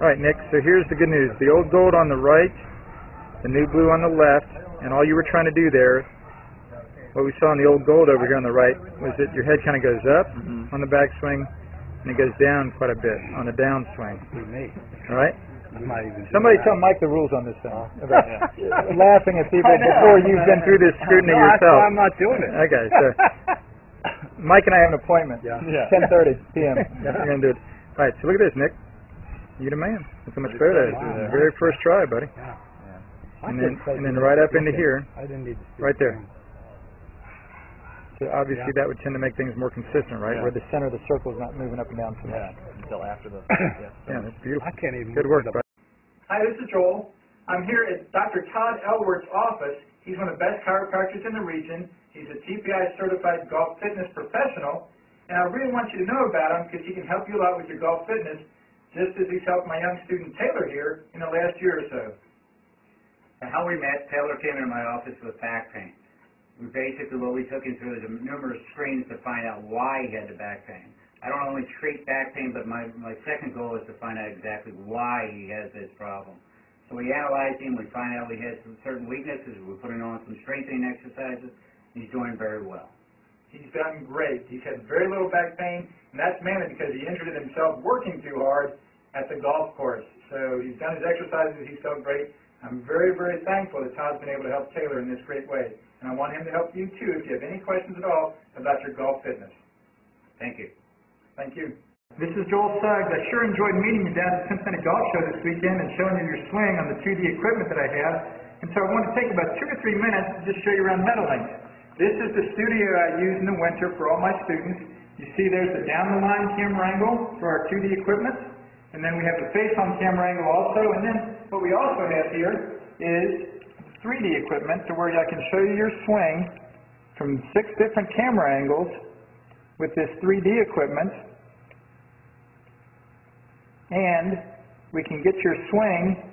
All right, Nick, so here's the good news. The old gold on the right, the new blue on the left, and all you were trying to do there, what we saw in the old gold over here on the right, was that your head kind of goes up Mhm. on the backswing, and it goes down quite a bit on the downswing. All right? I'm not even. Somebody tell. Mike the rules on this thing. About laughing at people before you've been through this scrutiny no, yourself. I'm not doing it. Okay, so Mike and I have an appointment. Yeah. Yeah. 10:30 p.m. Yeah. We're gonna do it. All right, so look at this, Nick. You're the man. Look how much better that is. Wow. Very first try, buddy. Yeah. And then and then right up into here. I didn't need to. Right there. So obviously Yeah. that would tend to make things more consistent, right? Yeah. Where the center of the circle is not moving up and down so much. Yeah. Until after the, Yeah, that's beautiful. I can't even. Good work, buddy. Hi, this is Joel. I'm here at Dr. Todd Elworth's office. He's one of the best chiropractors in the region. He's a TPI certified golf fitness professional. And I really want you to know about him because he can help you a lot with your golf fitness, just as he's helped my young student Taylor here in the last year or so. How we met, Taylor came into my office with back pain. We basically, what we took him through is numerous screens to find out why he had the back pain. I don't only treat back pain, but my, my second goal is to find out exactly why he has this problem. So we analyzed him, we find out he has some certain weaknesses, we put him on some strengthening exercises, he's doing very well. He's done great. He's had very little back pain, and that's mainly because he injured himself working too hard at the golf course. So he's done his exercises. He's felt great. I'm very, very thankful that Todd's been able to help Taylor in this great way. And I want him to help you too if you have any questions at all about your golf fitness. Thank you. Thank you. This is Joel Suggs. I sure enjoyed meeting you down at the Cincinnati Golf Show this weekend and showing you your swing on the 2D equipment that I have. And so I want to take about two or three minutes to just show you around Meadowlink. This is the studio I use in the winter for all my students. You see there's the down-the-line camera angle for our 2D equipment. And then we have the face-on camera angle also. And then what we also have here is 3D equipment to where I can show you your swing from six different camera angles with this 3D equipment. And we can get your swing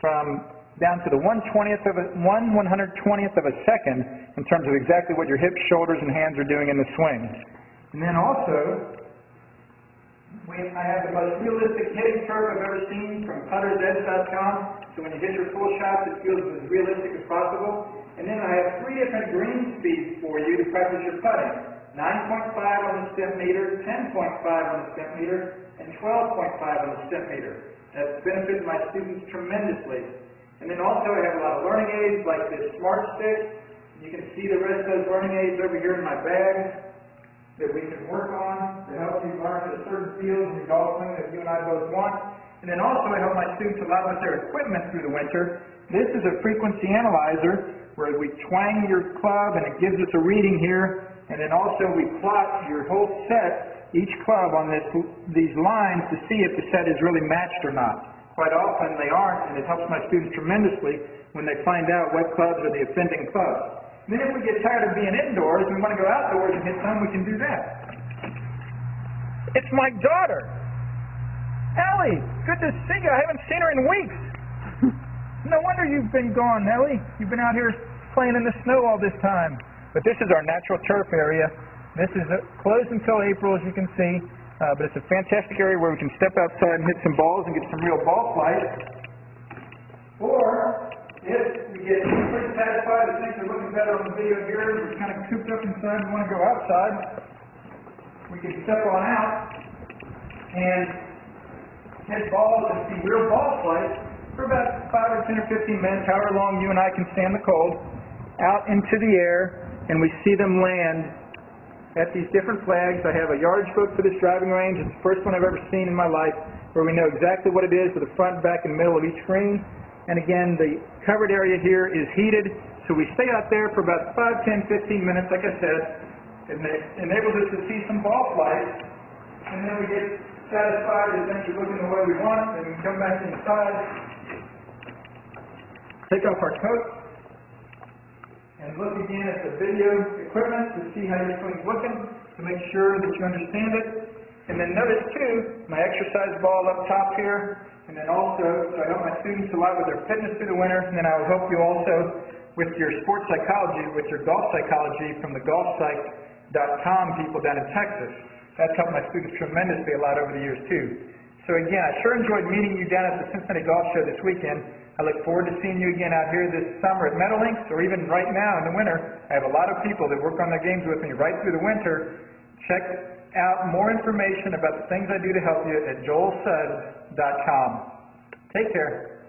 from down to the 1/20th of a, 1 120th of a second in terms of exactly what your hips, shoulders, and hands are doing in the swing. And then also, I have the most realistic hitting curve I've ever seen from puttersedge.com. So when you hit your full shots, it feels as realistic as possible. And then I have three different green speeds for you to practice your putting. 9.5 on the Stimpmeter, 10.5 on the Stimpmeter, and 12.5 on the Stimpmeter. That's benefited my students tremendously. And then also I have a lot of learning aids like this Smart Stick. You can see the rest of those learning aids over here in my bag that we can work on to help you learn the certain fields in your golf swing that you and I both want. And then also I help my students a lot with their equipment through the winter. This is a frequency analyzer where we twang your club and it gives us a reading here. And then also we plot your whole set, each club on this, these lines to see if the set is really matched or not. Quite often they aren't, and it helps my students tremendously when they find out what clubs are the offending clubs. And then if we get tired of being indoors and we want to go outdoors and hit some, we can do that. It's my daughter. Ellie, good to see you. I haven't seen her in weeks. no wonder you've been gone, Ellie. You've been out here playing in the snow all this time. But this is our natural turf area. This is closed until April, as you can see. Uh, but it's a fantastic area where we can step outside and hit some balls and get some real ball flight. Or, if we get pretty satisfied and things are looking better on the video here, we're kind of cooped up inside and want to go outside, we can step on out and hit balls and see real ball flight for about 5 or 10 or 15 minutes, however long you and I can stand the cold, out into the air, and we see them land at these different flags. I have a yardage book for this driving range. It's the first one I've ever seen in my life where we know exactly what it is with the front, back, and middle of each green. And again, the covered area here is heated, so we stay out there for about 5, 10, 15 minutes, like I said. It ma- enables us to see some ball flight, and then we get satisfied that things are looking the way we want, and we come back inside, take off our coat, and look again at the video equipment to see how your swing's looking, to make sure that you understand it. And then notice too, my exercise ball up top here, and then also, so I help my students a lot with their fitness through the winter, and then I will help you also with your sports psychology, with your golf psychology from the golfpsych.com people down in Texas. That's helped my students tremendously a lot over the years too. So So again, I sure enjoyed meeting you down at the Cincinnati Golf Show this weekend. I look forward to seeing you again out here this summer at Meadowlinks, or even right now in the winter. I have a lot of people that work on their games with me right through the winter. Check out more information about the things I do to help you at joelsuggs.com. Take care.